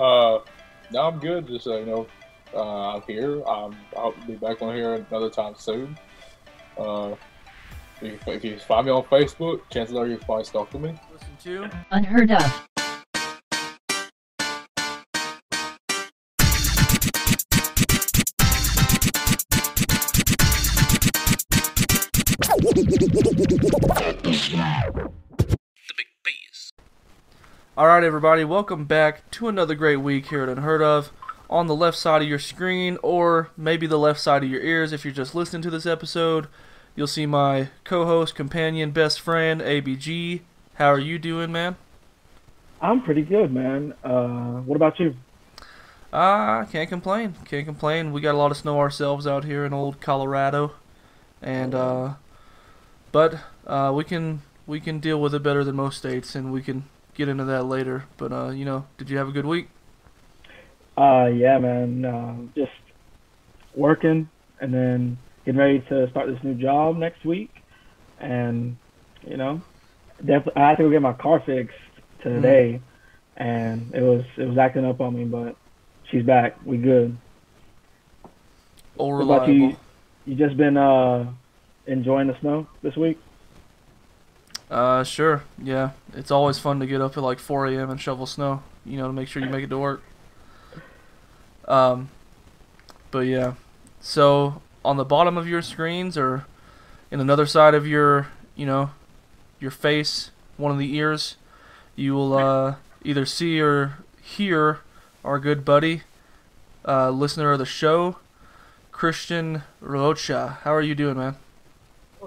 Uh, no, I'm good. Just uh, you know, uh, I'm here. Um, I'll be back on here another time soon. Uh, if you, if you find me on Facebook, chances are you'll probably stalk me. Listen to Unheard of. All right, everybody, welcome back to another great week here at Unheard of. On the left side of your screen, or maybe the left side of your ears if you're just listening to this episode, you'll see my co host, companion, best friend, ABG. How are you doing, man? I'm pretty good, man. Uh, what about you? Ah, can't complain. Can't complain. We got a lot of snow ourselves out here in old Colorado, and uh, but uh, we can we can deal with it better than most states, and we can get into that later. But uh, you know, did you have a good week? Uh, yeah, man. Uh, just working and then getting ready to start this new job next week, and you know, definitely I had to go get my car fixed today, and it was it was acting up on me, but she's back. We good. All reliable. you? You just been uh enjoying the snow this week? Uh, sure. Yeah, it's always fun to get up at like 4 a.m. and shovel snow. You know, to make sure you make it to work. Um, but yeah. So on the bottom of your screens, or in another side of your, you know, your face, one of the ears, you will uh, either see or hear our good buddy, uh, listener of the show, Christian Rocha. How are you doing, man?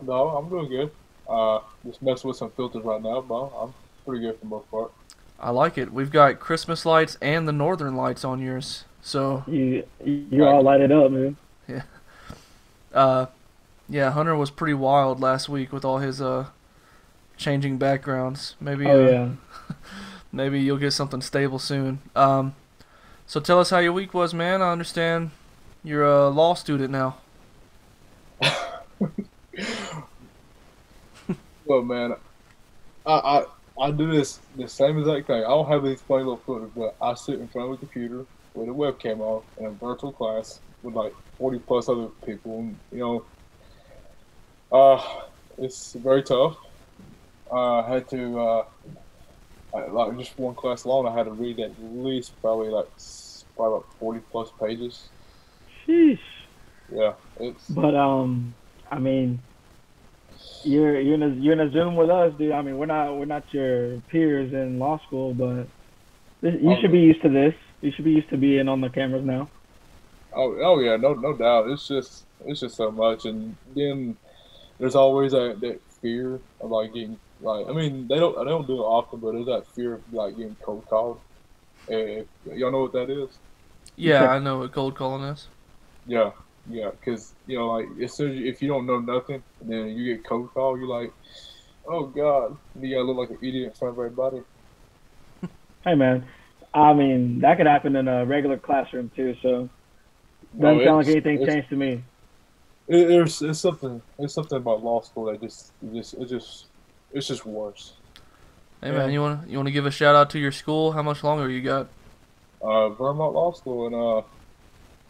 No, I'm doing good. Uh, just messing with some filters right now, but I'm pretty good for the most part. I like it. We've got Christmas lights and the northern lights on yours. So, You you all lighted up, man. Yeah. uh, yeah, Hunter was pretty wild last week with all his uh changing backgrounds. Maybe Oh uh, yeah. maybe you'll get something stable soon. Um, so tell us how your week was, man. I understand you're a law student now. Well, man, I, I I do this the same exact thing. I don't have these funny little filters, but I sit in front of a computer with a webcam on in a virtual class with like 40 plus other people. And, you know, uh, it's very tough. Uh, I had to, uh, I, like just one class alone, I had to read at least probably like probably about 40 plus pages. Sheesh. Yeah, it's But um, I mean, you're you're in a you're in a Zoom with us, dude. I mean, we're not we're not your peers in law school, but this, you Oh, should be used to this. You should be used to being on the cameras now. Oh, oh yeah, no, no doubt. It's just, it's just so much, and then there's always that, that fear of like getting, like, I mean, they don't, they don't do it often, but there's that fear of like getting cold called. Eh, y'all know what that is? Yeah, I know what cold calling is. Yeah, yeah, because you know, like, as soon as you, if you don't know nothing, then you get cold called, you're like, oh god, you gotta look like an idiot in front of everybody. Hey, man. I mean, that could happen in a regular classroom too. So doesn't No, sound like anything changed to me. It, there's, it's something, it's something about law school that just, it just, it just, it's just worse. Hey man, you want you want to give a shout out to your school? How much longer you got? uh, Vermont Law School, and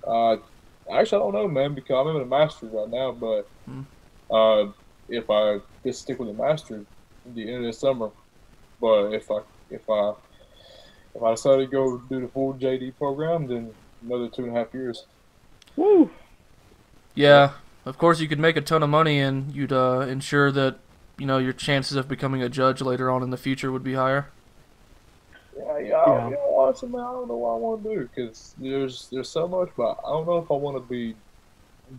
uh, uh, actually I don't know, man, because I'm in a master's right now. But Hmm. uh, if I just stick with the master's at the end of the summer, but if I if I if I decide to go do the full JD program, then another two and a half years. Woo. Yeah, of course you could make a ton of money and you'd uh, ensure that you know your chances of becoming a judge later on in the future would be higher. Yeah. I. You know, man, I don't know what I want to do because there's there's so much, but I don't know if I want to be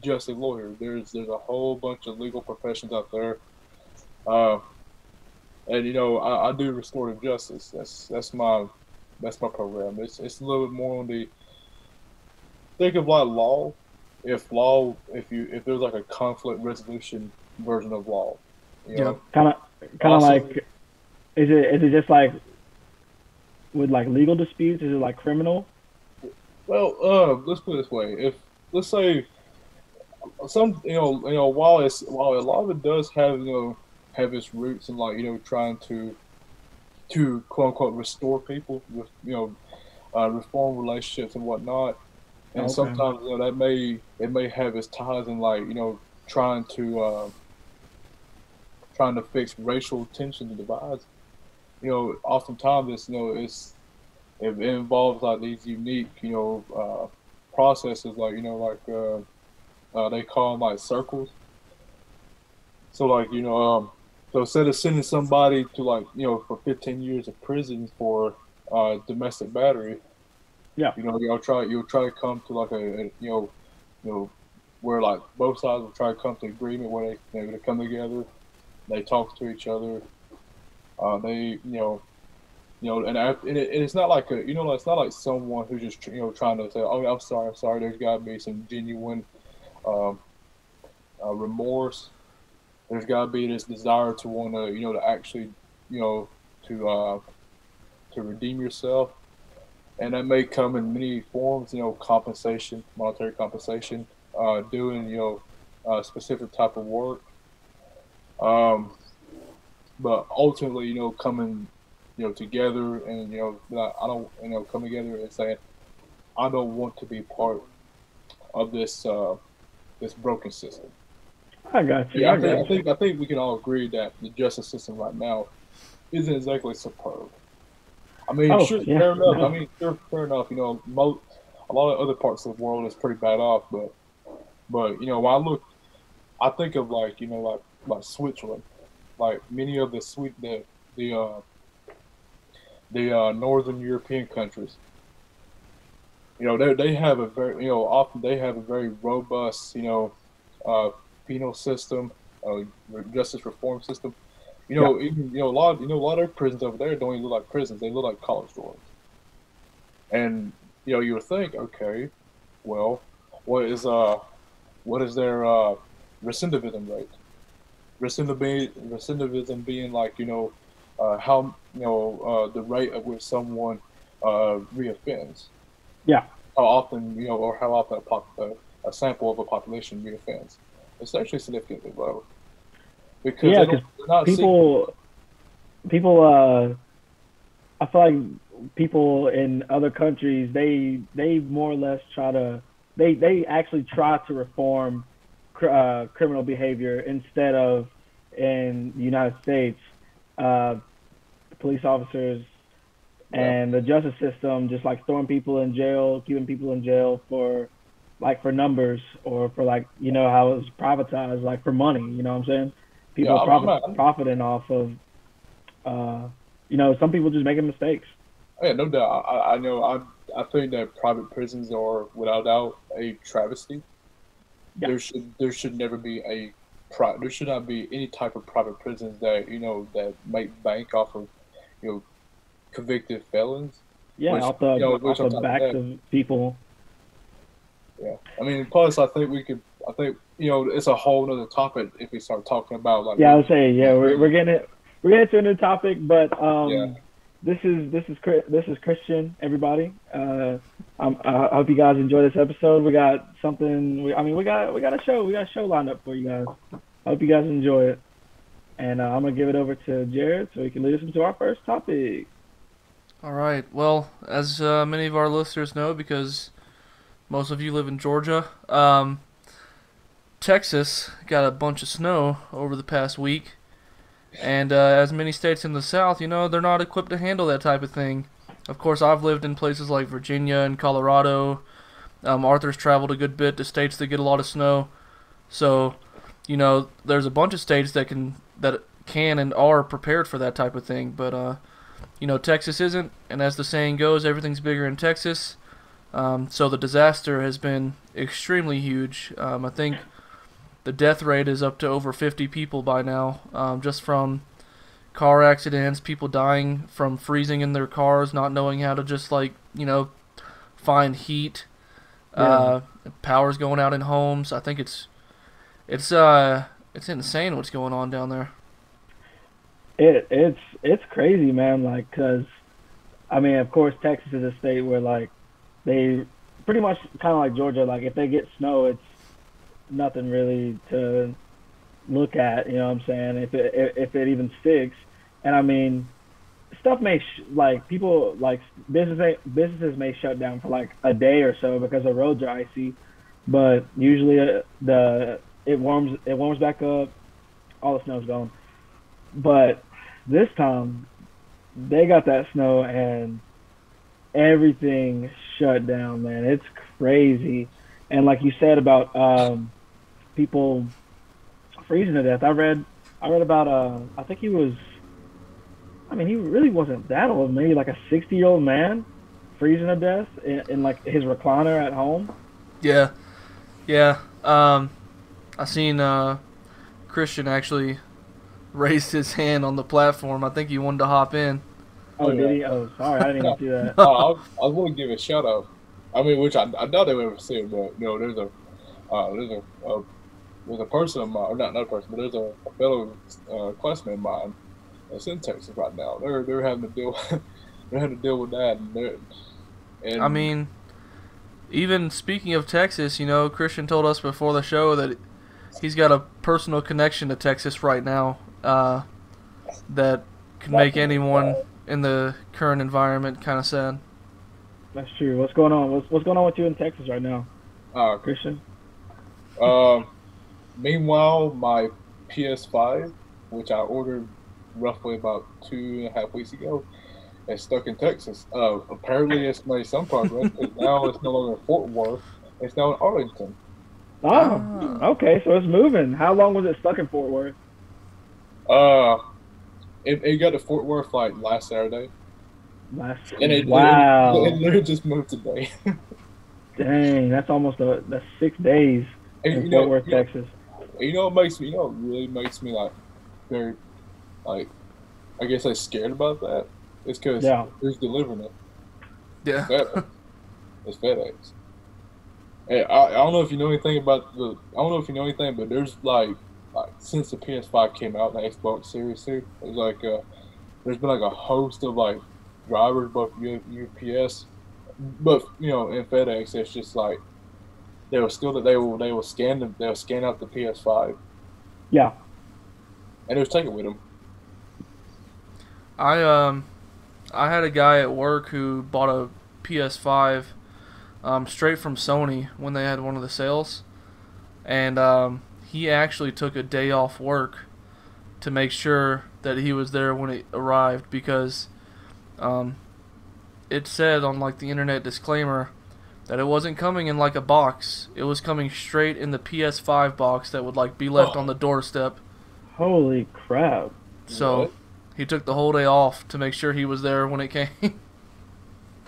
just a lawyer. There's there's a whole bunch of legal professions out there, uh, and you know, I, I do restorative justice. That's that's my that's my program. It's it's a little bit more on the think of like law. If law, if you if there's like a conflict resolution version of law, you Yeah. know? Kind of kind of like is it is it just like with like legal disputes? Is it like criminal? Well, uh, let's put it this way: if let's say some, you know, you know, while it's while a lot of it does have you know have its roots in like you know trying to to quote unquote restore people with you know uh, reform relationships and whatnot. And Okay. sometimes you know that may it may have its ties in like you know trying to uh, trying to fix racial tension and divides. You know, oftentimes it's you know it's it, it involves like these unique you know uh, processes like you know like uh, uh, they call them like circles. So like you know um, so instead of sending somebody to like you know for 15 years of prison for uh, domestic battery, Yeah. you know you'll try you'll try to come to like a, a you know you know where like both sides will try to come to agreement where they they come together, they talk to each other, uh, they you know you know and, I, and, it, and it's not like a you know it's not like someone who's just you know trying to say oh I'm sorry I'm sorry there's got to be some genuine um, uh, remorse. There's got to be this desire to want to you know to actually you know to uh, to redeem yourself. And that may come in many forms you know compensation monetary compensation uh, doing you know a specific type of work. Um, but ultimately you know coming you know together and you know I don't you know come together and saying I don't want to be part of this uh, this broken system I got you. yeah, I I think, I think I think we can all agree that the justice system right now isn't exactly superb. I mean, Oh, sure, yeah, fair enough. no. I mean, sure, fair enough. You know, mo- a lot of other parts of the world is pretty bad off, but but you know, when I look, I think of like you know like like Switzerland, like many of the sweet the the uh, the uh, northern European countries. You know, they they have a very you know often they have a very robust you know uh, penal system, uh, justice reform system. You know, even you know a lot. of, You know, a lot of prisons over there don't even look like prisons; they look like college dorms. And you know, you would think, okay, well, what is uh, what is their uh, recidivism rate? Recidivism, recidivism being like you know, uh, how you know uh, the rate at which someone uh, reoffends. Yeah. How often you know, or how often a, pop, uh, a sample of a population reoffends? It's actually significantly low. Because Yeah, they're not seeking- people people uh I feel like people in other countries they they more or less try to they they actually try to reform cr- uh, criminal behavior instead of in the United States uh police officers and the justice system just like throwing people in jail keeping people in jail for like for numbers or for like you know how it's privatized like for money you know what i'm saying people Yeah, profit, not- profiting off of uh you know some people just making mistakes Yeah, no doubt. I, I know. I I think that private prisons are without doubt a travesty. Yeah. There should there should never be a pri- there should not be any type of private prisons that you know that make bank off of you know convicted felons. yeah Which, off the you know, off the of backs of people Yeah, I mean, plus I think we could. I think you know it's a whole other topic if we start talking about like yeah i would say yeah we're, we're getting it we're getting to a new topic but um Yeah. this is this is this is christian everybody uh um, i hope you guys enjoy this episode we got something we, i mean we got we got a show we got a show lined up for you guys i hope you guys enjoy it and uh, i'm gonna give it over to jerod so he can lead us into our first topic All right. Well, as uh, many of our listeners know, because most of you live in Georgia, um, Texas got a bunch of snow over the past week, and uh, as many states in the South, you know, they're not equipped to handle that type of thing. Of course, I've lived in places like Virginia and Colorado. Um, Arthur's traveled a good bit to states that get a lot of snow, so you know, there's a bunch of states that can that can and are prepared for that type of thing, but uh, you know, Texas isn't, and as the saying goes, everything's bigger in Texas. Um, so the disaster has been extremely huge. Um, I think the death rate is up to over 50 people by now, um, just from car accidents, people dying from freezing in their cars, not knowing how to just like you know find heat. Uh, power's going out in homes. I think it's it's uh it's insane what's going on down there. It it's it's crazy, man. Like, cause I mean, of course, Texas is a state where like they pretty much kind of like Georgia. Like, if they get snow, it's nothing really to look at. You know what I'm saying? If it if it even sticks, and I mean, stuff may sh- like people like business businesses may shut down for like a day or so because the roads are icy, but usually uh, the it warms it warms back up, all the snow's gone. But this time, they got that snow and everything shut down. Man, it's crazy. And like you said about um, people freezing to death, I read I read about uh I think he was I mean he really wasn't that old, maybe like a sixty year old man freezing to death in, in like his recliner at home. Yeah, yeah. Um, I seen uh, Christian actually raised his hand on the platform. I think he wanted to hop in. Oh, Oh, did he? Oh, sorry, I didn't even see that. oh, I, was- I was going to give a shout out. I mean, which I, I doubt they would ever see it, but you know, there's a uh, there's a, a there's a person of mine, or not another person, but there's a, a fellow uh, classmate of mine that's in Texas right now. They're they're having to deal they're having to deal with that, and, they're- and I mean, even speaking of Texas, you know, Christian told us before the show that he's got a personal connection to Texas right now uh, that can make anyone in the current environment kind of sad. That's true. What's going on? What's what's going on with you in Texas right now, uh, Christian? Um, meanwhile, my PS5, which I ordered roughly about two and a half weeks ago, is stuck in Texas. Uh, apparently, it's made some progress, but now it's no longer in Fort Worth. It's now in Arlington. Oh, Ah. okay. So it's moving. How long was it stuck in Fort Worth? Uh, it, it got to Fort Worth like last Saturday, Last. and it wow. literally, it literally just moved today. Dang, that's almost a that's six days and, in Fort know, Worth, you know, Texas. you know, what makes me, you know, what really makes me like very, like, I guess like scared about that. It's because Yeah. who's delivering it? Yeah. FedEx. it's FedEx. Hey, I, I don't know if you know anything about the. I don't know if you know anything, but there's like, like since the PS5 came out, the Xbox Series 2, there's like, uh, there's been like a host of like drivers, both U, UPS, but you know, in FedEx, it's just like they were still that they will they will scan them, they'll scan out the PS5, Yeah. and they'll take it with them. I um, I had a guy at work who bought a PS5 um, straight from Sony when they had one of the sales, and um, he actually took a day off work to make sure that he was there when it arrived because um, it said on like the internet disclaimer that it wasn't coming in like a box. It was coming straight in the PS5 box that would like be left Oh. on the doorstep. Holy crap. So What? he took the whole day off to make sure he was there when it came.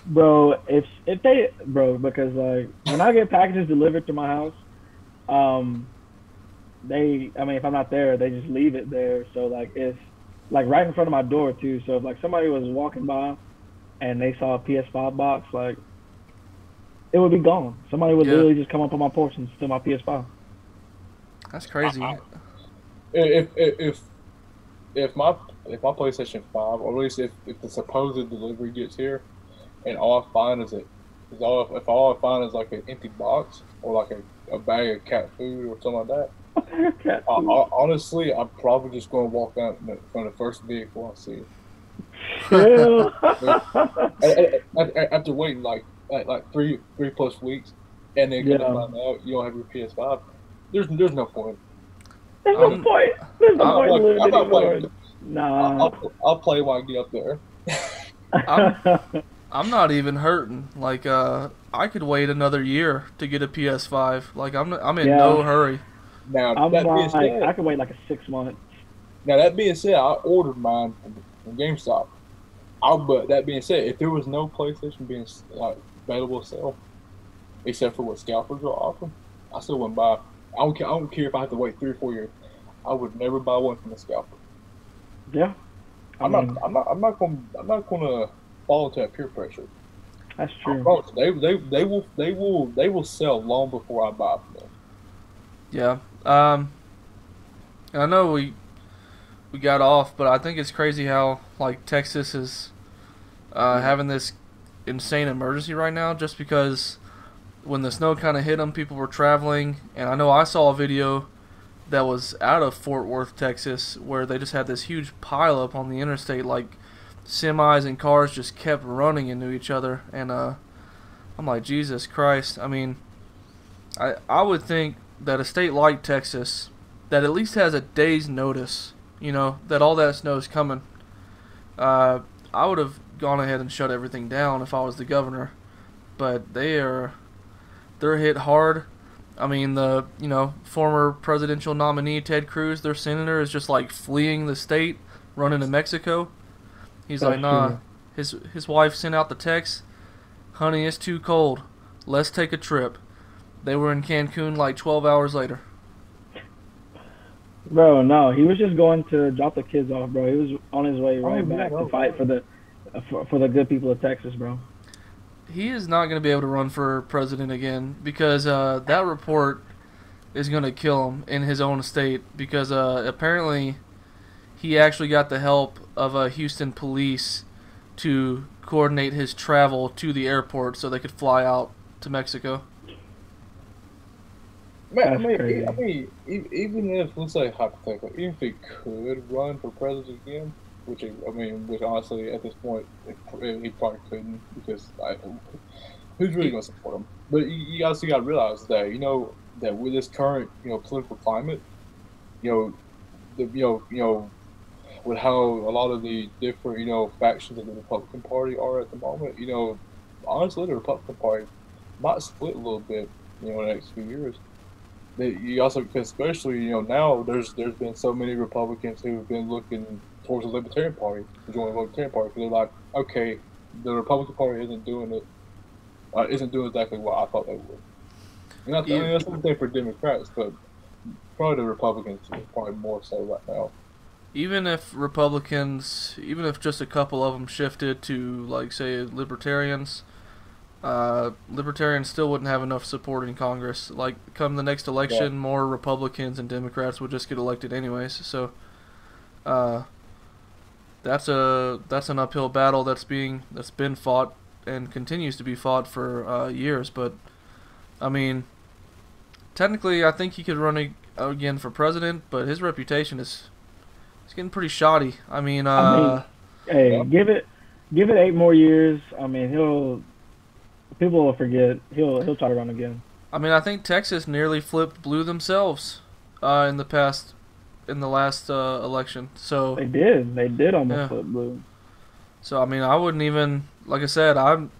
Bro, if if they bro, because like when I get packages delivered to my house, um they I mean if I'm not there, they just leave it there. So like it's like right in front of my door too. So if like somebody was walking by and they saw a PS5 box, like it would be gone. Somebody would Yeah. literally just come up on my porch and steal my PS5. That's crazy. I- if if if if my if my PlayStation Five, or at least if, if the supposed delivery gets here, and all I find is it is all if all I find is like an empty box or like a, a bag of cat food or something like that, Cat I, I, honestly, I'm probably just going to walk out from the first vehicle I see. Chill. After waiting like like, like three three plus weeks, and then Yeah. gonna find out you don't have your PS5. There's there's no point. There's no Um, point. There's no I'm point in like- living I'm not anymore. playing. Nah. I'll, I'll play when I get up there. I'm- I'm not even hurting. Like, uh, I could wait another year to get a PS5. Like, I'm I'm in Yeah. no hurry. Now I'm that being like, said, I could wait like a six months. Now that being said, I ordered mine from, from GameStop. I, but that being said, if there was no PlayStation being like, available to sell, except for what scalpers are offering, I still wouldn't buy. I don't care. I don't care if I have to wait three or four years. I would never buy one from a scalper. Yeah. I I'm not. I'm not. I'm not going. I'm not going to fall into that peer pressure. that's I true. promise They, they, they will. They will. They will sell long before I buy from them. Yeah. Um. I know we we got off, but I think it's crazy how like Texas is uh, having this insane emergency right now, just because when the snow kind of hit them, people were traveling, and I know I saw a video that was out of Fort Worth, Texas, where they just had this huge pile up on the interstate, like semis and cars just kept running into each other, and uh, I'm like, Jesus Christ! I mean, I I would think that a state like Texas, that at least has a day's notice, you know, that all that snow is coming. Uh, I would have gone ahead and shut everything down if I was the governor, but they are they're hit hard. I mean, the you know former presidential nominee Ted Cruz, their senator, is just like fleeing the state, running to Mexico. He's That's like, nah. true. His his wife sent out the text, "Honey, it's too cold. Let's take a trip." They were in Cancun like 12 hours later. Bro, no, he was just going to drop the kids off, bro. He was on his way right Oh, back no, to fight for the for, for the good people of Texas, bro. He is not going to be able to run for president again because uh, that report is going to kill him in his own state because uh, apparently he actually got the help of uh, Houston police to coordinate his travel to the airport so they could fly out to Mexico. Man, I mean. I mean, e- even if let's say hypothetically, even if he could run for president again, which I mean, which honestly at this point it, it- he probably couldn't because I, who's really going to support him? But you, you also got to realize that you know that with this current you know political climate, you know, the you know you know with how a lot of the different you know factions of the Republican Party are at the moment, you know, honestly the Republican Party might split a little bit, you know, in the next few years they, you also because especially you know now there's there's been so many Republicans who've been looking towards the Libertarian Party to join the Libertarian Party because they're like, okay, the Republican Party isn't doing it, uh, isn't doing exactly what I thought they would. And I, I mean Yeah. that's the thing for Democrats, but probably the Republicans probably more so right now. Even if Republicans, even if just a couple of them shifted to, like, say, libertarians, uh, libertarians still wouldn't have enough support in Congress. Like, come the next election, more Republicans and Democrats would just get elected anyways. So, uh, that's a that's an uphill battle that's being that's been fought and continues to be fought for uh, years. But, I mean, technically, I think he could run again for president, but his reputation is it's getting pretty shoddy. I mean, uh, I mean- Hey, Yeah. give it give it eight more years. I mean, he'll people will forget. He'll he'll try to run again. I mean, I think Texas nearly flipped blue themselves uh, in the past, in the last uh, election. So, They did. They did almost Yeah. flip blue. so I mean, I wouldn't even like I said, I'm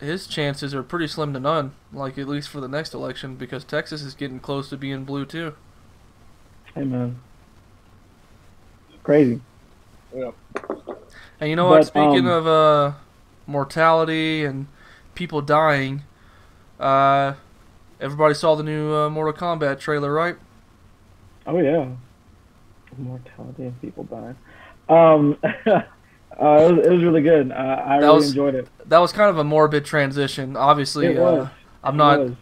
his chances are pretty slim to none. Like at least for the next election, because Texas is getting close to being blue too. Hey man, crazy. Yeah, And you know what? But, Speaking um, of uh, mortality and people dying, uh, everybody saw the new uh, Mortal Kombat trailer, right? Oh yeah, mortality and people dying. Um, uh, it, was, it was really good. Uh, I That really was- enjoyed it. That was kind of a morbid transition. Obviously, It was. Uh, I'm It not. was.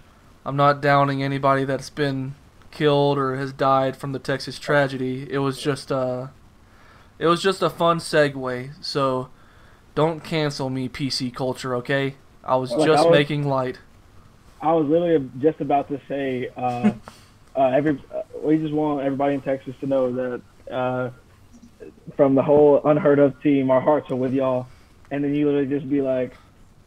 I'm not downing anybody that's been killed or has died from the Texas tragedy. It was just uh it was just a fun segue. So don't cancel me PC culture, okay? I was Like, just I was- making light. I was literally just about to say, uh, uh, every uh, we just want everybody in Texas to know that uh, from the whole unheard of team, our hearts are with y'all. And then you literally just be like,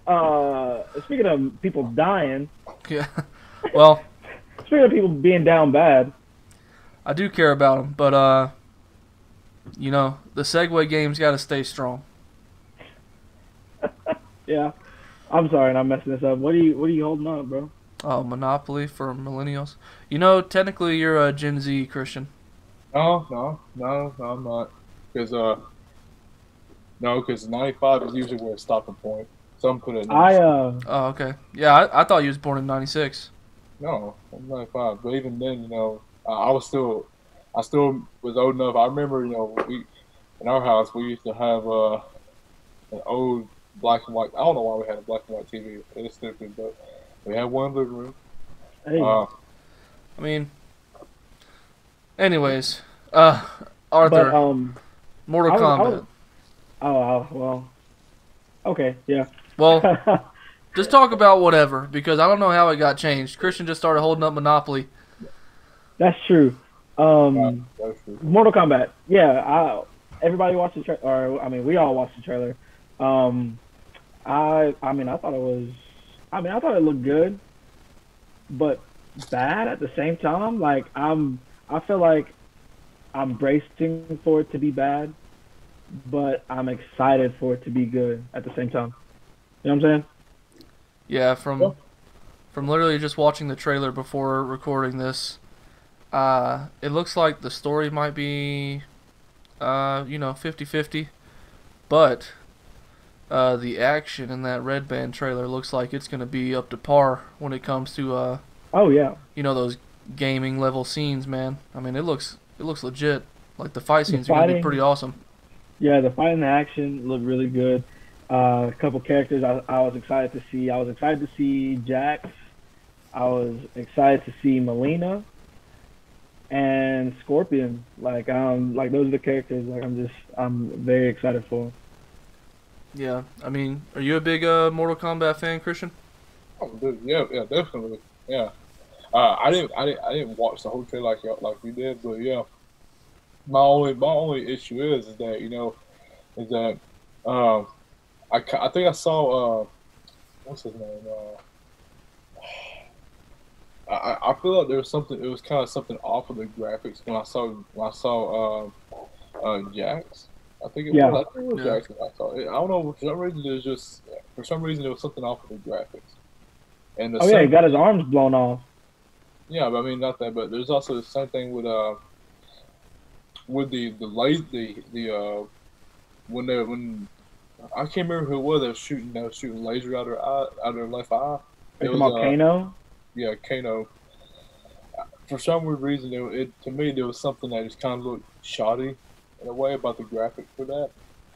uh, speaking of people dying, Yeah. well, speaking of people being down bad, I do care about them, but uh you know, the segue game's got to stay strong. yeah. I'm sorry, and I'm messing this up. What are you What are you holding up, bro? Oh, Monopoly for millennials. You know, technically you're a Gen Z Christian. no, no, no, no, I'm not because uh, no, because 95 is usually where it's stopping point. Some put it. in I uh, Oh, okay. Yeah, I, I thought you was born in 96. No, I'm 95. But even then, you know, I, I was still, I still was old enough. I remember, you know, we in our house we used to have uh, an old black and white. I don't know why we had a black and white TV. It's stupid, but we had one in the living room. hey, Uh, I mean, anyways, uh, Arthur, but um, Mortal I was- I Kombat. oh, oh well, okay, yeah. well, just talk about whatever because I don't know how it got changed. Christian just started holding up Monopoly. That's true. Um, that's. Mortal Kombat. Yeah, I, everybody watched the trailer, or I mean, we all watched the trailer. Um, I I mean, I thought it was. I mean, I thought it looked good, but bad at the same time. Like I'm, I feel like I'm bracing for it to be bad, but I'm excited for it to be good at the same time. You know what I'm saying? Yeah, from from literally just watching the trailer before recording this, uh, it looks like the story might be, uh, you know, 50-50, but uh, the action in that Red Band trailer looks like it's gonna be up to par when it comes to, uh, Oh yeah. you know, those gaming level scenes, man. I mean, it looks it looks legit. Like the fight The scenes are gonna be pretty awesome. Yeah, the fight and the action looked really good. Uh, a couple characters I, I was excited to see. I was excited to see Jax. I was excited to see Mileena and Scorpion. Like um, like those are the characters. Like I'm just I'm very excited for. Yeah, I mean, are you a big uh, Mortal Kombat fan, Christian? Oh, dude, yeah, yeah, definitely, yeah. Uh, I didn't, I didn't, I didn't watch the whole trailer like y'all- like you did, but yeah. My only, my only issue is, is that you know, is that, um, I, I think I saw, uh, what's his name? Uh, I, I- I feel like there was something. It was kind of something off of the graphics when I saw, when I saw, um, uh, Jax. I think it Yeah. was. I think it was Yeah. Jax I saw it. I don't know. For some reason, there's just for some reason there was something off of the graphics. And the Oh yeah, he got his arms blown off. yeah, but I mean not that, but there's also the same thing with uh with the the light the the uh when they when I can't remember who it was that was shooting that was shooting laser out of her eye out of her left eye. It It's was, about uh, Kano. Yeah, Kano. For some weird reason, it, it to me there was something that just kind of looked shoddy in a way about the graphic for that.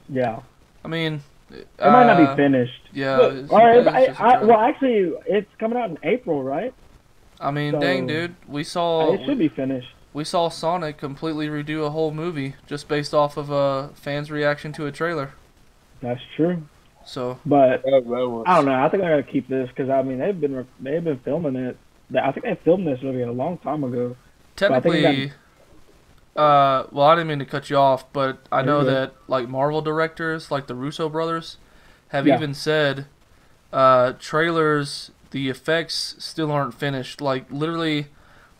Yeah, I mean, it might not uh, be finished. Yeah. Look, it's- All right, it's I, just a I, trailer. well, actually, it's coming out in April, right? I mean, so- dang, dude, we saw it should be finished. we saw Sonic completely redo a whole movie just based off of a fans' reaction to a trailer. That's true. So But That, that was, I don't know. I think I gotta keep this because I mean they've been they've been filming it. I think they filmed this movie a long time ago. I think it technically, uh, well, I didn't mean to cut you off, but I No, know you're that like Marvel directors, like the Russo brothers, have Yeah. even said uh, trailers, the effects still aren't finished. Like literally,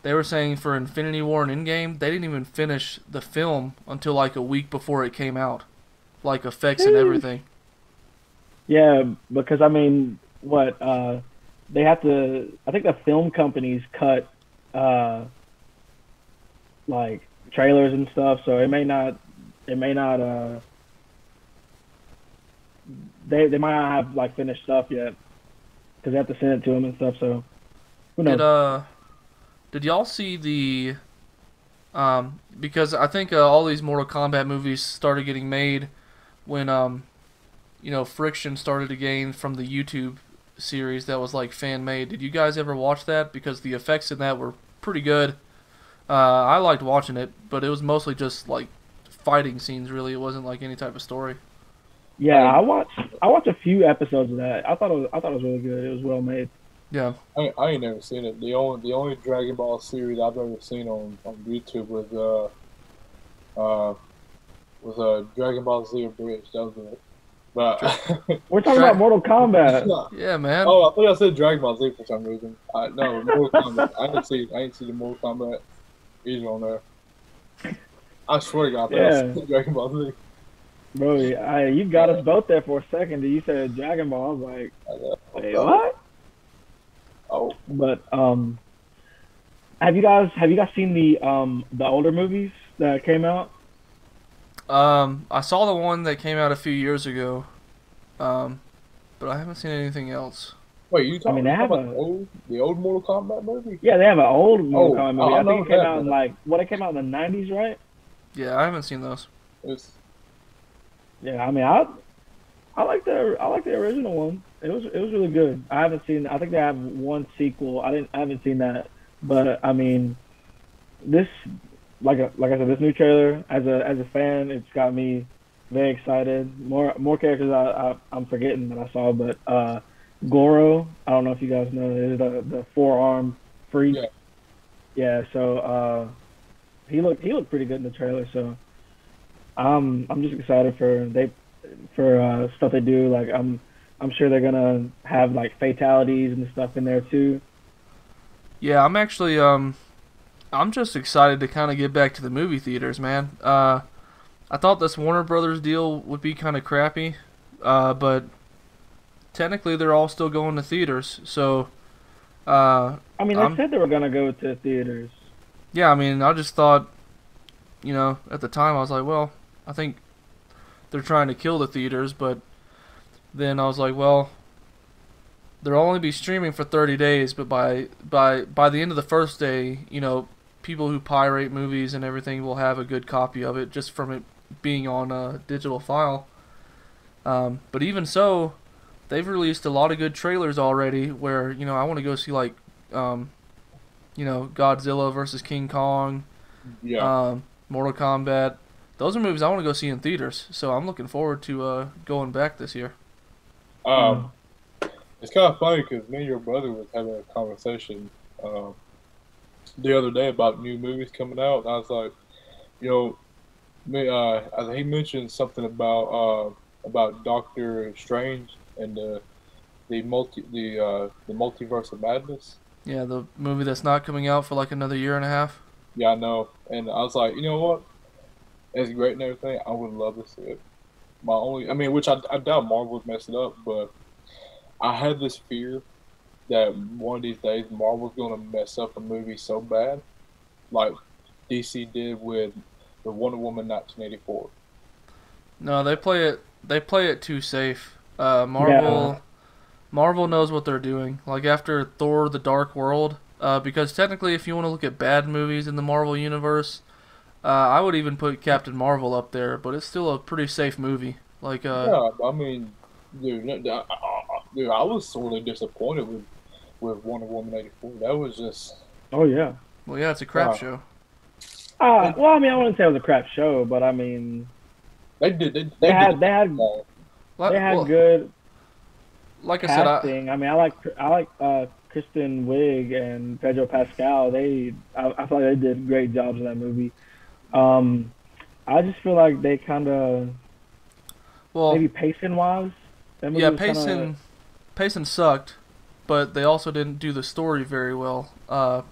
they were saying for Infinity War and Endgame, they didn't even finish the film until like a week before it came out, like effects and everything. Yeah, because I mean, what uh, they have to. I think the film companies cut uh, like trailers and stuff, so it may not. It may not. Uh, they they might not have like finished stuff yet because they have to send it to them and stuff. So who knows? Did uh, did y'all see the? Um, because I think uh, all these Mortal Kombat movies started getting made when um, you know, friction started to gain from the YouTube series that was like fan made. Did you guys ever watch that? Because the effects in that were pretty good. Uh, I liked watching it, but it was mostly just like fighting scenes. Really, it wasn't like any type of story. yeah, I watched. I watched a few episodes of that. I thought it was. I thought it was really good. It was well made. Yeah, I, I ain't never seen it. The only the only Dragon Ball series I've ever seen on, on YouTube was uh uh was uh Dragon Ball Z Abridged. That was it. But We're talking Dra- about Mortal Kombat. yeah, man. oh, I thought I said Dragon Ball Z for some reason. I, no, Mortal Kombat. I didn't see I didn't see the Mortal Kombat either on there. I swear to God, I thought I Yeah. said Dragon Ball Z. Bro, I, you got us both there for a second. You said Dragon Ball. I was like, I, uh, wait, what? Oh, But um, have you guys have you guys seen the um the older movies that came out? Um, I saw the one that came out a few years ago, um, but I haven't seen anything else. wait, you talking, mean, they you have about a- the old the old Mortal Kombat movie? Yeah, they have an old Mortal Oh, Kombat movie. I I think it came that, out in like what it came out in the '90s, right? Yeah, I haven't seen those. It's Yeah, I mean, I I like the I like the original one. It was it was really good. I haven't seen. I think they have one sequel. I didn't. I haven't seen that. But I mean, this like a, like I said, this new trailer as a as a fan, it's got me very excited. More more characters I, I I'm forgetting that I saw, but uh, Goro. I don't know if you guys know. Is the the forearm freak. Yeah. Yeah. So uh, he looked he looked pretty good in the trailer. So um, I'm just excited for they for uh, stuff they do. Like I'm I'm sure they're gonna have like fatalities and stuff in there too. Yeah, I'm actually um I'm just excited to kind of get back to the movie theaters, man. Uh I thought this Warner Brothers deal would be kind of crappy, uh but technically they're all still going to theaters. So uh I mean, they I'm- said they were gonna go to theaters. yeah, I mean, I just thought you know, at the time I was like, well, I think they're trying to kill the theaters, but then I was like, well, they'll only be streaming for 30 days, but by by by the end of the first day, you know, people who pirate movies and everything will have a good copy of it just from it being on a digital file. Um, but even so, they've released a lot of good trailers already. Where you know, I want to go see like, um, you know, Godzilla versus King Kong, Yeah. um, Mortal Kombat. Those are movies I want to go see in theaters. So I'm looking forward to uh, going back this year. Um, it's kind of funny because me and your brother was having a conversation um, the other day about new movies coming out, and I was like, you know, me, uh, he mentioned something about uh, about Doctor Strange and the the multi the uh, the multiverse of madness. Yeah, the movie that's not coming out for like another year and a half. Yeah, I know, and I was like, you know what? It's great and everything. I would love to see it. My only, I mean, which I, I doubt Marvel would mess it up, but I had this fear that one of these days Marvel's going to mess up a movie so bad, like DC did with the Wonder Woman 1984. No, they play it. They play it too safe. Uh, Marvel, Marvel knows what they're doing. Like after Thor: The Dark World, uh, because technically, if you want to look at bad movies in the Marvel universe, uh, I would even put Captain Marvel up there. But it's still a pretty safe movie. Like, uh, yeah, I mean, dude, I, I, I- dude, I was sort of disappointed with with Wonder Woman 84. That was just Oh yeah. well, yeah, it's a crap Wow. show. Uh, well, I mean, I wouldn't say it was a crap show, but I mean, they did they, they, they had did they had well. Like, they had well, good like I said, I. I, mean, I like I like uh, Kristen Wiig and Pedro Pascal. They I, I feel like they did great jobs in that movie. Um, I just feel like they kind of well, maybe pacing wise. That movie yeah, was kinda- pacing, pacing sucked, but they also didn't do the story very well. Uh,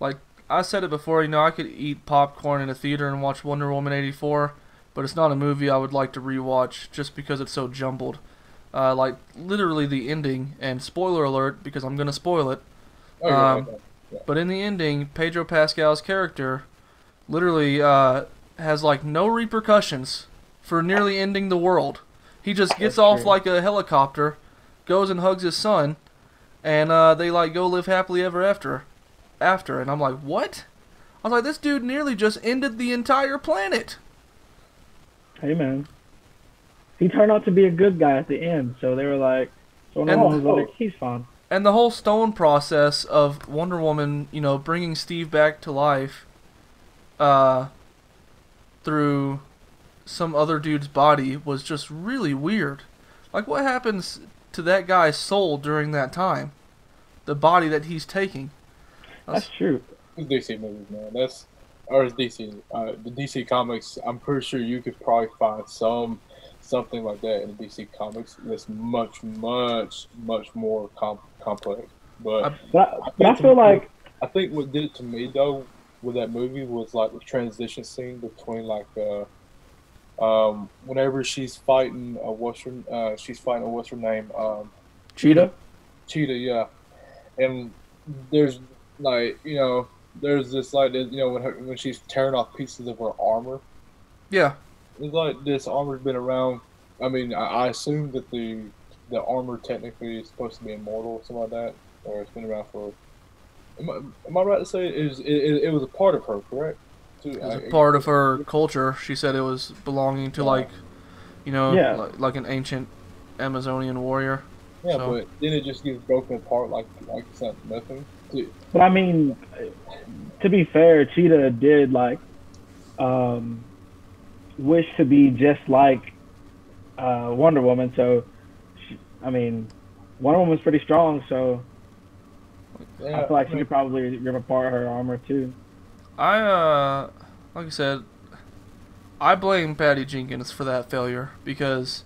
like I said it before, you know, I could eat popcorn in a theater and watch Wonder Woman eighty four, but it's not a movie I would like to rewatch just because it's so jumbled. Uh, like literally the ending, and spoiler alert because I'm gonna spoil it. Oh, yeah, Um, okay. But in the ending, Pedro Pascal's character literally uh, has like no repercussions for nearly ending the world. He just gets That's off true. like a helicopter, goes and hugs his son, and uh, they like go live happily ever after. After, and I'm like, what? I was like, this dude nearly just ended the entire planet. Hey man, he turned out to be a good guy at the end, so they were like, so And- was like, he's fine. And the whole stone process of Wonder Woman, you know, bringing Steve back to life, uh, through some other dude's body was just really weird. Like, what happens to that guy's soul during that time? The body that he's taking. That's true. It's DC movies, man. That's or it's DC. Uh, the DC comics. I'm pretty sure you could probably find some something like that in the DC comics. That's much, much, much more com- complex. But I- But I, I feel like I think what did it to me though with that movie was like the transition scene between like uh um whenever she's fighting a what's her uh she's fighting a her name um Cheetah. cheetah yeah. And there's like you know there's this like you know when her, when she's tearing off pieces of her armor. Yeah, it's like this armor's been around I mean I, I assume that the the armor technically is supposed to be immortal or something like that or it's been around for am I, am I right to say it, is, it, it, it was a part of her correct it was I- a part of her culture. She said it was belonging to, like, you know, Yeah. like, like an ancient Amazonian warrior. Yeah, So- but then it just gets broken apart like like it's not nothing. Dude, But I mean, to be fair, Cheetah did like um, wish to be just like uh, Wonder Woman. So, she, I mean, Wonder Woman's pretty strong. So Yeah, I feel like I she could probably rip apart her armor too. I, uh, like I said, I blame Patty Jenkins for that failure because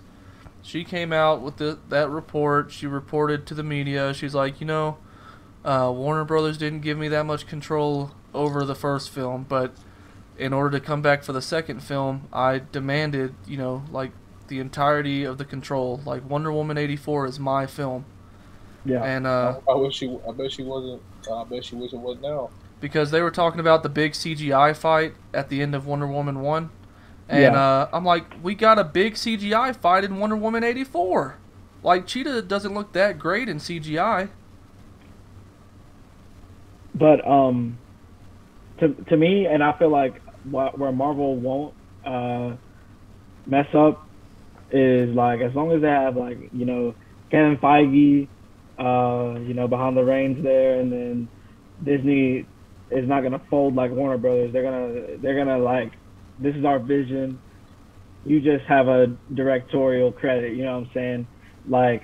she came out with the, that report. She reported to the media. She's like, you know, uh, Warner Brothers didn't give me that much control over the first film, but in order to come back for the second film, I demanded, you know, like the entirety of the control. Like Wonder Woman '84 is my film. Yeah. And uh, I, I wish she. I bet she wasn't. I bet she wish it was now because they were talking about the big CGI fight at the end of Wonder Woman 1. And Yeah. uh, I'm like, we got a big CGI fight in Wonder Woman 84. Like, Cheetah doesn't look that great in CGI. But um, to to me, and I feel like where Marvel won't uh, mess up is like as long as they have like you know Kevin Feige, uh, you know behind the reins there, and then Disney is not gonna fold like Warner Brothers. They're gonna they're gonna like this is our vision. You just have a directorial credit. You know what I'm saying? Like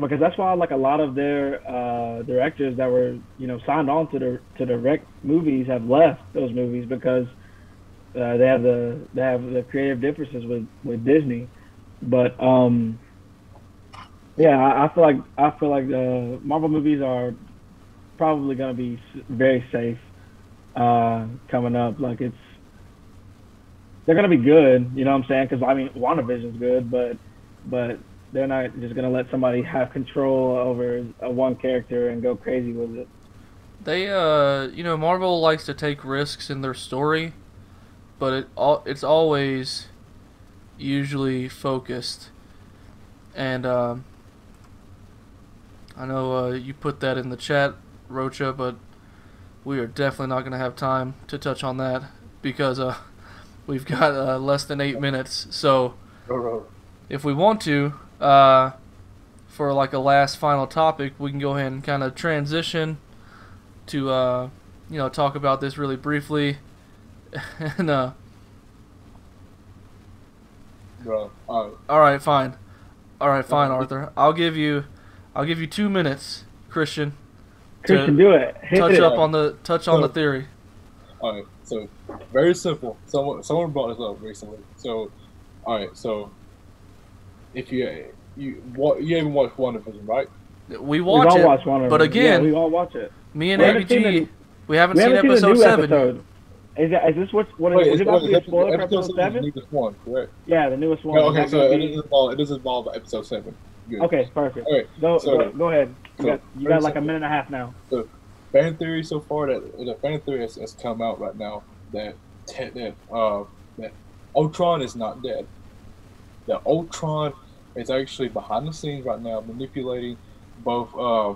because that's why like a lot of their uh, directors that were you know signed on to the to direct movies have left those movies because uh, they have the they have the creative differences with with Disney, but um yeah I, I feel like I feel like the Marvel movies are probably gonna be very safe uh, coming up like it's they're gonna be good you know what I'm saying because I mean WandaVision's good but but they're not just gonna let somebody have control over a one character and go crazy with it. They, uh, you know, Marvel likes to take risks in their story, but it all it's always usually focused. And um, I know uh, you put that in the chat, Rocha, but we are definitely not going to have time to touch on that because uh, we've got uh, less than eight minutes. So if we want to, uh, for like a last final topic, we can go ahead and kind of transition to, uh, you know, talk about this really briefly. and, uh, Bro, all right. all right, fine. All right, fine, Arthur. I'll give you, I'll give you two minutes, Christian, Christian, do it. Hit touch it. up on the touch on the theory. All right, so very simple. Someone someone brought this up recently. So, all right, so if you you what you haven't watched WandaVision, right? We We watch all it, watch one but them. again, yeah, we all watch it. me and we haven't seen ABG, we haven't We seen haven't seen episode the seven. episode. Is that is this what what Wait, is, it's, it about to be a spoiler episode episode seven is seven? the newest one, correct? Yeah, the newest one. Yeah, okay, so gonna it be- is involved. It is involved episode seven. Good. Okay, perfect. All right. Go, so- go, go ahead. You so got you got like a minute and a half now. The fan theory so far that the fan theory has, has come out right now that that uh that Ultron is not dead. That Ultron is actually behind the scenes right now manipulating both uh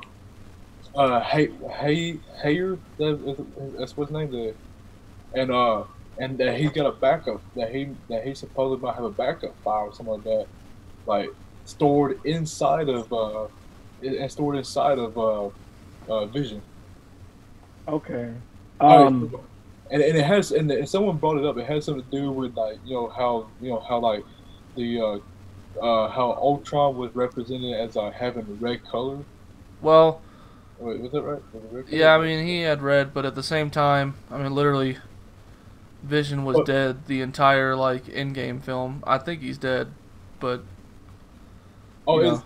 uh Hay Hay Hayer that's what's his name the and uh and that he's got a backup that he that he supposedly might have a backup file or something like that like stored inside of uh and stored inside of uh uh Vision. Okay. All right, Um. and, and it has and, and someone brought it up. It has something to do with like you know how you know how like the uh, uh, how Ultron was represented as uh, having red color. Well, Wait, was that right? Was it red? Yeah, I mean he had red, but at the same time, I mean literally, Vision was But- dead the entire like Endgame film. I think he's dead, but oh, you it's,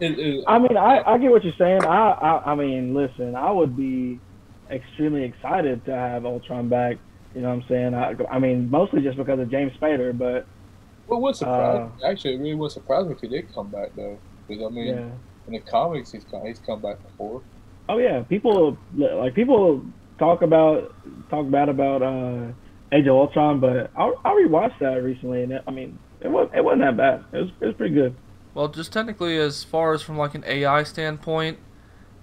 it, it, I mean, I, I get what you're saying. I, I I mean, listen, I would be extremely excited to have Ultron back. You know what I'm saying? I, I mean, mostly just because of James Spader, but well, what surprised? uh, Actually, it really was surprising if he did come back though, because I mean, yeah. in the comics, he's come, he's come back before. Oh yeah, people like people talk about talk bad about uh, Age of Ultron, but I I rewatched that recently, and it, I mean, it was it wasn't that bad. It was it was pretty good. well, just technically as far as from like an AI standpoint,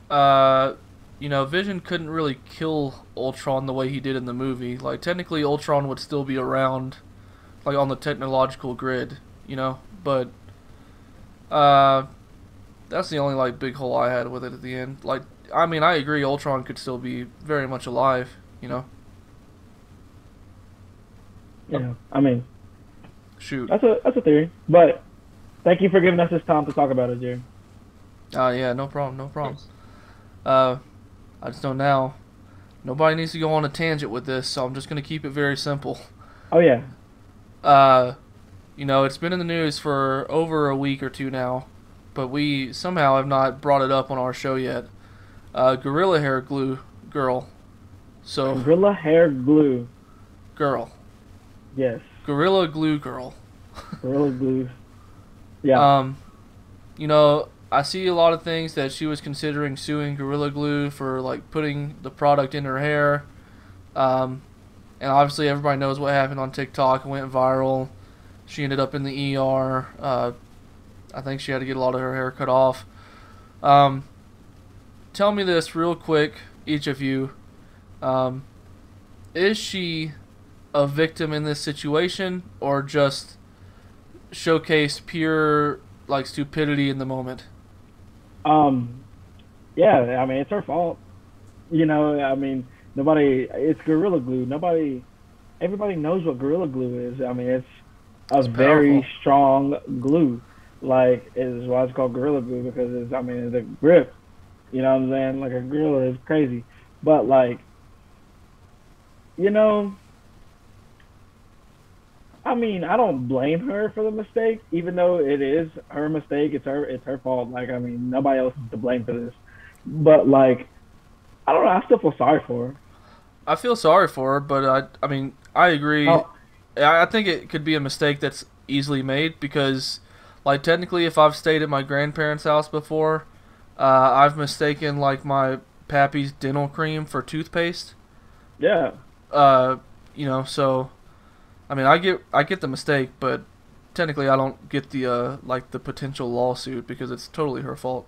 uh, you know, Vision couldn't really kill Ultron the way he did in the movie. Like technically, Ultron would still be around, like on the technological grid, you know. But uh, that's the only like big hole I had with it at the end. Like, I mean, I agree, Ultron could still be very much alive, you know. Yeah, I mean, Shoot. that's a that's a theory, but thank you for giving us this time to talk about it, Jerry. Uh, yeah, no problem, no problem. Uh, I just know now, nobody needs to go on a tangent with this, so I'm just gonna keep it very simple. Oh yeah. Uh, you know, it's been in the news for over a week or two now, but we somehow have not brought it up on our show yet. Uh, Gorilla Hair Glue girl. So Gorilla hair glue. girl, Yes. Gorilla Glue girl. Gorilla glue. Yeah. Um, you know, I see a lot of things that she was considering suing Gorilla Glue for like putting the product in her hair. Um, and obviously everybody knows what happened on TikTok. It went viral. She ended up in the ER. Uh, I think she had to get a lot of her hair cut off. Um, tell me this real quick, each of you. Um, is she a victim in this situation or just showcase pure like stupidity in the moment? Um, yeah, I mean it's her fault. You know, I mean nobody. It's gorilla glue. Nobody. Everybody knows what gorilla glue is. I mean it's a It's very powerful. strong glue. Like is why it's called gorilla glue because it's. I mean the grip. You know what I'm saying? Like a gorilla is crazy, but like. You know. I mean, I don't blame her for the mistake, even though it is her mistake. It's her, it's her fault. Like, I mean, nobody else is to blame for this. But like, I don't know. I still feel sorry for her. I feel sorry for her, but I I mean I agree. Oh. I I think it could be a mistake that's easily made because, like, technically, if I've stayed at my grandparents' house before, uh, I've mistaken like my pappy's dental cream for toothpaste. Yeah, Uh, you know, so I mean, I get I get the mistake, but technically, I don't get the uh like the potential lawsuit because it's totally her fault.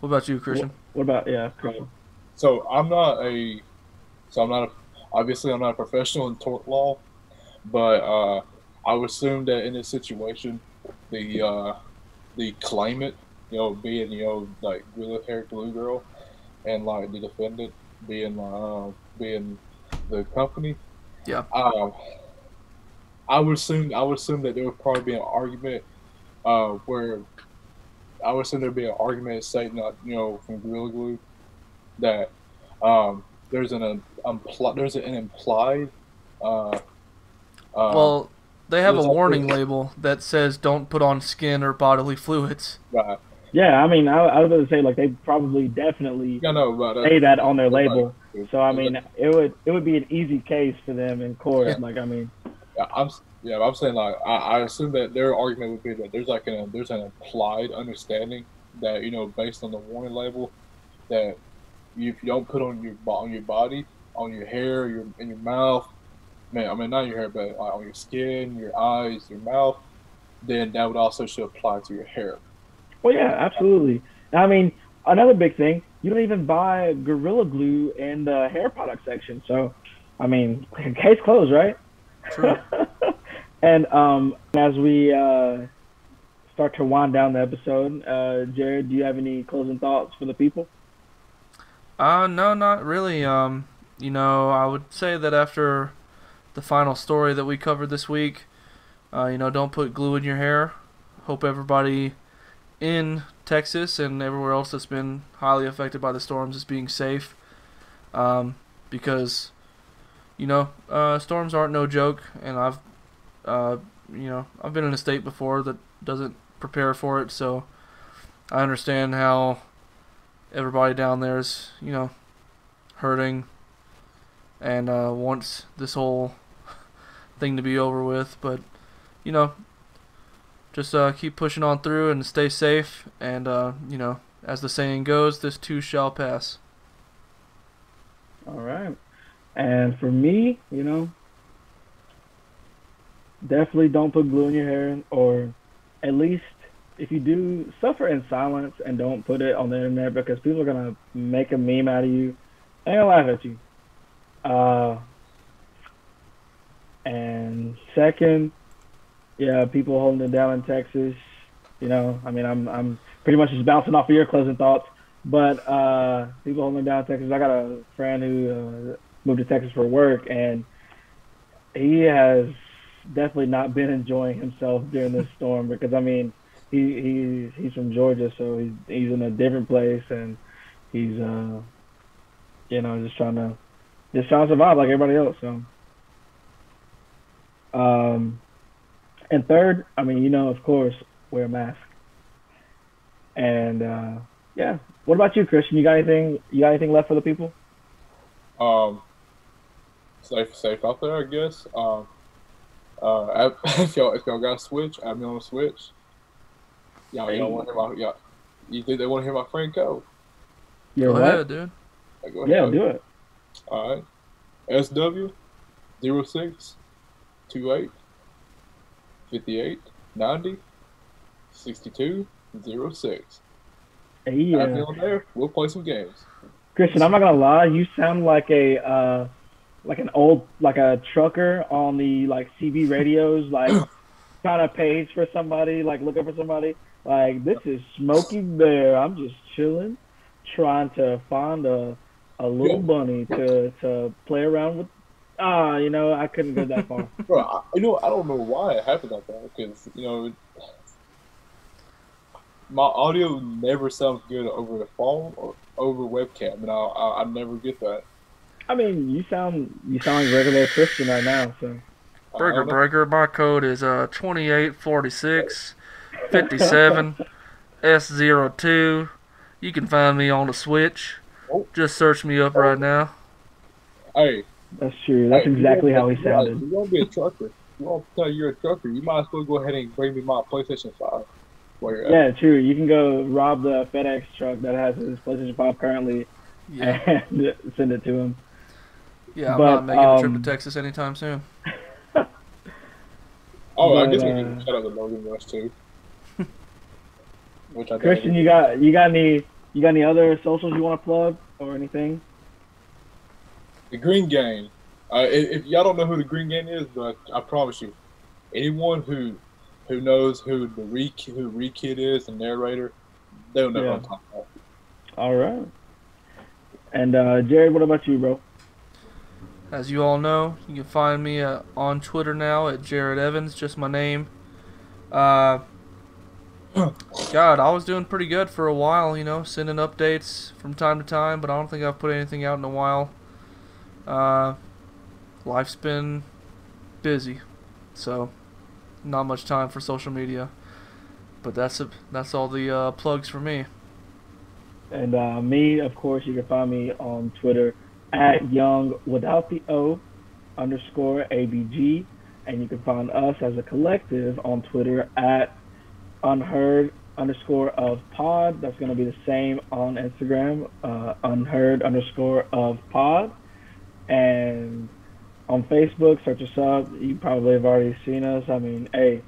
What about you, Christian? What about yeah, Christian? So I'm not a, so I'm not a, obviously I'm not a professional in tort law, but uh, I would assume that in this situation, the uh, the claimant, you know, being you know like Gorilla Hair Glue Girl, and like the defendant being uh, being the company. Yeah. Um, I would assume I would assume that there would probably be an argument, uh, where I would assume there'd be an argument stating that you know from Gorilla Glue that um, there's an impl- there's an implied uh, uh, well, they have a warning there. label that says don't put on skin or bodily fluids. right. Yeah, I mean, I, I was going to say like they probably definitely Yeah, no, but uh, say that on their label. Right. So I mean, it would it would be an easy case for them in court. Yeah. Like I mean, Yeah, I'm yeah, I'm saying like I, I assume that their argument would be that there's like an there's an implied understanding that you know based on the warning label that if you don't put on your on your body on your hair your in your mouth man I mean not your hair but like on your skin your eyes your mouth then that would also should apply to your hair well, yeah, absolutely. I mean, another big thing, you don't even buy Gorilla Glue in the hair product section. So, I mean, case closed, right? True. and um, as we uh, start to wind down the episode, uh, Jerod, do you have any closing thoughts for the people? Uh, no, not really. Um, you know, I would say that after the final story that we covered this week, uh, you know, don't put glue in your hair. Hope everybody in Texas and everywhere else that's been highly affected by the storms is being safe. Um, because, you know, uh, storms aren't no joke, and I've, uh, you know, I've been in a state before that doesn't prepare for it, so I understand how everybody down there is, you know, hurting and uh, wants this whole thing to be over with. But, you know, just uh, keep pushing on through and stay safe. And, uh, you know, as the saying goes, this too shall pass. All right. And for me, you know, definitely don't put glue in your hair, or at least if you do, suffer in silence and don't put it on the internet because people are gonna make a meme out of you. Gonna laugh at you. Uh, and second, yeah, people holding it down in Texas. You know, I mean, I'm I'm pretty much just bouncing off of your closing thoughts. But uh, people holding it down in Texas. I got a friend who uh, moved to Texas for work, and he has definitely not been enjoying himself during this storm because I mean, he he's he's from Georgia, so he's he's in a different place, and he's uh, you know, just trying to just trying to survive like everybody else. So Um, and third, I mean, you know, of course, wear a mask. And uh, yeah, what about you, Christian? You got anything? You got anything left for the people? Um, safe, safe out there, I guess. Um, uh, if y'all if y'all got a switch, add me on a switch. Y'all, y'all want to hear my y'all, You think they want to hear my friend code? You're Go ahead, dude. Like, go Yeah, ahead. do it. All right. SW 06 28 58 90 62 06. Hey, Add me on there. We'll play some games. Christian, I'm not gonna lie, you sound like a uh, like an old like a trucker on the like CB radios, like trying to page for somebody, like looking for somebody. Like this is Smokey Bear. I'm just chilling, trying to find a a little Yeah. bunny to to play around with. Ah, you know, I couldn't go that far. Bro, I, you know, I don't know why it happened like that because, you know, my audio never sounds good over the phone or over webcam, and I, I, I never get that. I mean, you sound you sound like regular Christian right now. So I Burger. Breaker, my code is uh 2846 57 S02. You can find me on the Switch. Oh. Just search me up right now. Hey, that's true. That's hey, exactly how he sounded. You want to be a trucker? You want to tell you're a trucker? You might as well go ahead and bring me my PlayStation Five. While at. Yeah, true. You can go rob the FedEx truck that has his PlayStation 5 currently Yeah, and send it to him. Yeah. I'm But, not making a trip to um, Texas anytime soon. Oh, I guess we uh, can shout out the Logan Rush too. Which I Christian, you got you got any you got any other socials you want to plug or anything? The Green Gang. Uh, if, if y'all don't know who the Green Gang is, but I promise you, anyone who who knows who the re who Re Kid is, the narrator, they'll know Yeah. what I'm talking about. All right. And uh, Jerod, what about you, bro? As you all know, you can find me uh, on Twitter now at Jerod Evans, just my name. Uh, God, I was doing pretty good for a while, you know, sending updates from time to time, but I don't think I've put anything out in a while. Uh, life's been busy, so not much time for social media. But that's a, that's all the uh, plugs for me. And uh, me, of course, you can find me on Twitter at young without the O underscore ABG. And you can find us as a collective on Twitter at unheard underscore of pod. That's going to be the same on Instagram, uh, unheard underscore of pod. And on Facebook, search us up. You probably have already seen us. I mean, hey,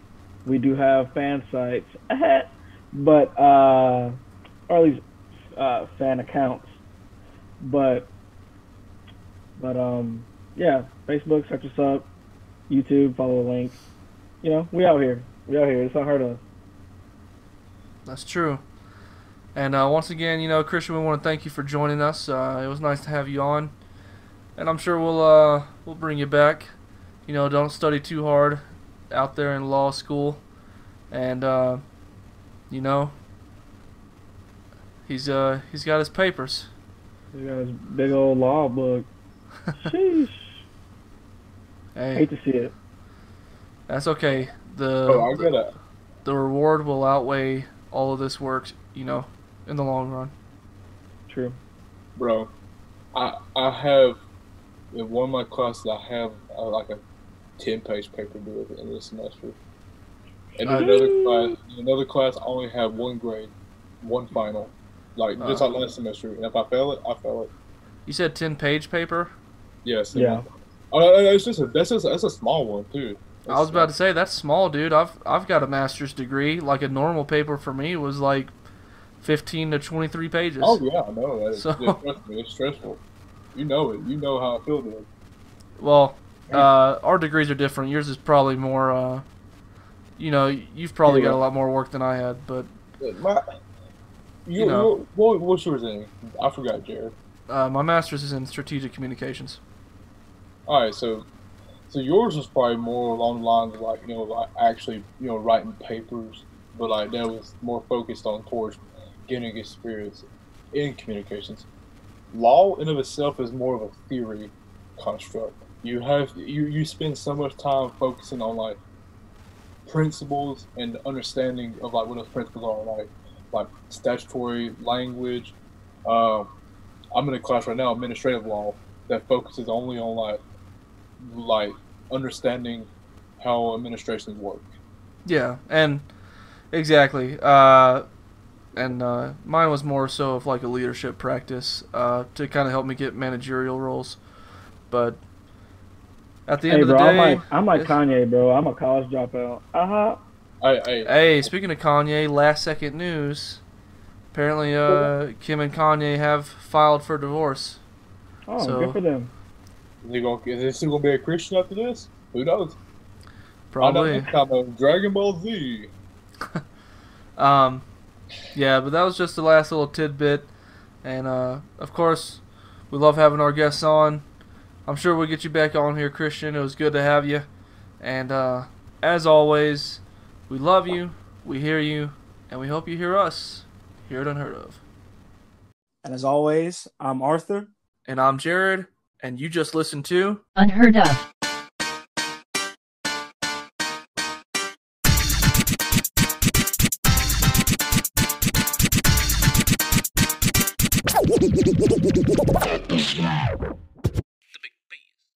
we do have fan sites, but, uh, or at least uh, fan accounts. But but um yeah, Facebook, search us up, YouTube, follow the link. You know, we out here. We out here. It's unheard of. That's true. And uh, once again, you know, Christian, we want to thank you for joining us. Uh, it was nice to have you on, and I'm sure we'll uh, we'll bring you back. You know, don't study too hard out there in law school, and uh, you know, he's uh he's got his papers. We got his big old law book. Sheesh. Hey, Hate to see it. that's okay. The Oh, I the, gotta. the reward will outweigh all of this work. You know, in the long run. True. bro. I I have in one of my classes I have uh, like a ten page paper due at the end of the semester. And in Uh, another class, in another class, I only have one grade, one final, like just Uh. like last semester. And if I fail it, I fail it. You said ten page paper. Yes. Yeah. Uh, it's just a that's just that's a small one too. I was about to say that's small, dude. I've I've got a master's degree. Like a normal paper for me was like fifteen to twenty three pages. Oh yeah, I know. That. So- Yeah, trust me, it's stressful. You know it. You know how I feel there. Well, uh, our degrees are different. Yours is probably more. Uh, you know, you've probably got a lot more work than I had, but My, you, You know. what, what's yours in? I forgot, Jerod. uh, my master's is in strategic communications. All right, so so yours was probably more along the lines of like you know like actually you know writing papers, but like that was more focused on towards getting experience in communications. Law in of itself is more of a theory construct. you have you you spend so much time focusing on like principles and understanding of like what those principles are, like like statutory language. Um, I'm in a class right now, administrative law, that focuses only on like like understanding how administrations work. Yeah, and exactly. Uh, and uh, mine was more so of like a leadership practice uh, to kind of help me get managerial roles. But at the end Hey, of the bro, I'm day, like I'm like Kanye, bro. I'm a college dropout. Uh huh. I, I Hey, speaking of Kanye, last second news. Apparently, uh, Kim and Kanye have filed for divorce. Oh, So- good for them. Is, he gonna, is he still gonna be a Christian after this? Who knows? Probably. I know Dragon Ball Z. Um, yeah, but that was just the last little tidbit. And uh, of course, we love having our guests on. I'm sure we'll get you back on here, Christian. It was good to have you. And uh, as always, we love you, we hear you, and we hope you hear us. Hear it unheard of. And as always, I'm Arthur. And I'm Jerod, and you just listened to. Unheard of. That is now.